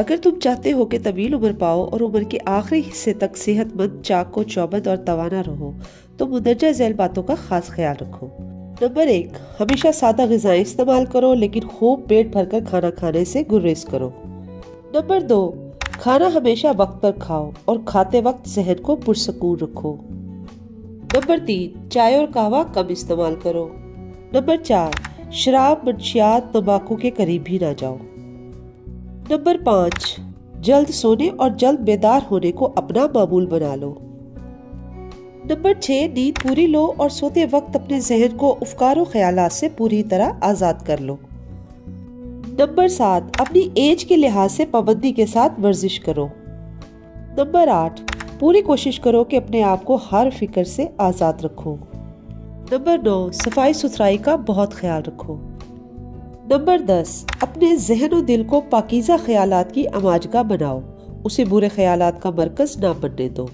अगर तुम चाहते हो कि तवील उम्र पाओ और उम्र के आखिरी हिस्से तक सेहतमंद, चाक, चौबंद और तवाना रहो तो मुंदरजा झैल बातों का खास ख्याल रखो। नंबर एक, हमेशा सादा गजाएँ इस्तेमाल करो, लेकिन खूब पेट भरकर खाना खाने से गुरेज करो। नंबर दो, खाना हमेशा वक्त पर खाओ और खाते वक्त जहन को पुरसकून रखो। नंबर तीन, चाय और कहवा कम इस्तेमाल करो। नंबर चार, शराब, मंशियात तम्बाकू के करीब भी ना जाओ। नंबर पाँच, जल्द सोने और जल्द बेदार होने को अपना मामूल बना लो। नंबर छह, नींद पूरी लो और सोते वक्त अपने जहन को उफकार ख्याल से पूरी तरह आज़ाद कर लो। नंबर सात, अपनी एज के लिहाज से पाबंदी के साथ वर्जिश करो। नंबर आठ, पूरी कोशिश करो कि अपने आप को हर फ़िक्र से आज़ाद रखो। नंबर नौ सफ़ाई सुथराई का बहुत ख्याल रखो। नंबर दस, अपने जहन और दिल को पाकिज़ा ख्याल की अमाजगा बनाओ। उसे बुरे ख्याल का मरकज ना बनने दो।